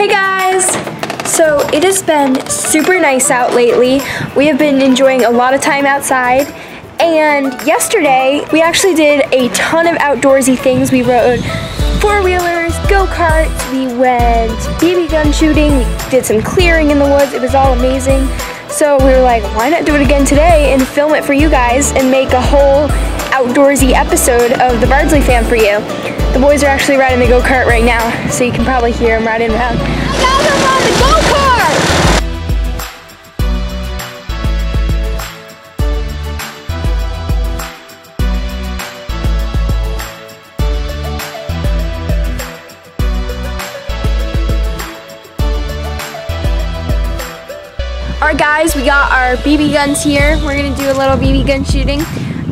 Hey guys! So it has been super nice out lately. We have been enjoying a lot of time outside. And yesterday, we actually did a ton of outdoorsy things. We rode four-wheelers, go-karts, we went BB gun shooting, did some clearing in the woods. It was all amazing. So we were like, why not do it again today and film it for you guys and make a whole outdoorsy episode of the Bardsley fam for you. The boys are actually riding the go-kart right now, so you can probably hear them riding around. On the go-kart! Alright guys, we got our BB guns here. We're gonna do a little BB gun shooting.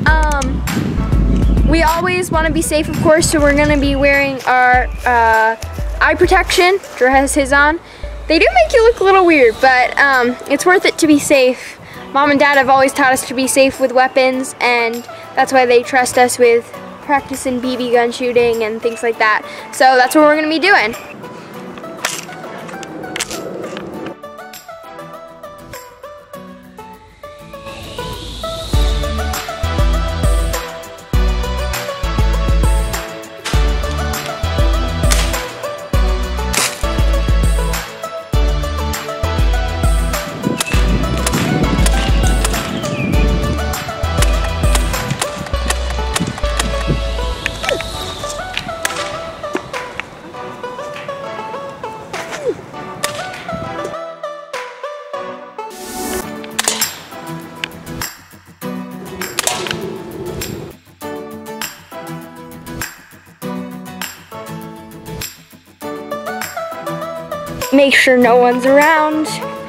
Um, we always want to be safe, of course, so we're to be wearing our uh, eye protection. Drew has his on. They do make you look a little weird, but um, it's worth it to be safe. Mom and Dad have always taught us to be safe with weapons, and that's why they trust us with practicing BB gun shooting and things like that. So that's what we're to be doing. Make sure no one's around,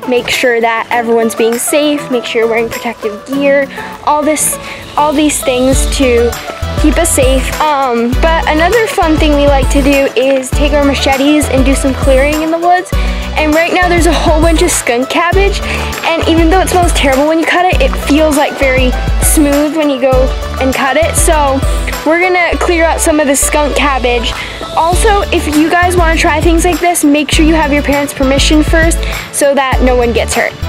make sure that everyone's being safe, make sure you're wearing protective gear, all this, all these things to keep us safe. Um, but another fun thing we like to do is take our machetes and do some clearing in the woods. And right now there's a whole bunch of skunk cabbage. And even though it smells terrible when you cut it, it feels like very smooth when you go and cut it. So we're gonna clear out some of the skunk cabbage. Also, if you guys wanna try things like this, make sure you have your parents' permission first so that no one gets hurt.